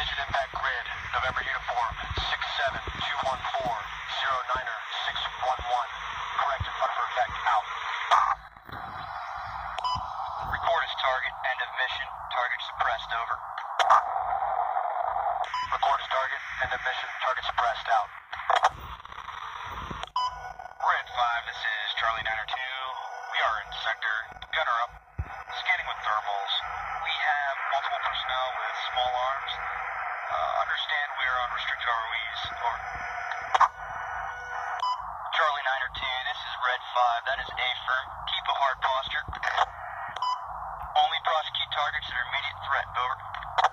Magnitude impact grid, November uniform, 67214, 09er 611. Corrected buffer effect out. Report as target, end of mission. Target suppressed, over. Record as target, end of mission. Target suppressed, out. Red 5, this is Charlie Niner 2. We are in sector. Gunner up. Scanning multiple personnel with small arms. Uh, understand we are on restricted ROEs. Or... Charlie 9 or 2, this is Red 5. That is A firm. Keep a hard posture. Only prosecute targets that are immediate threat. Over.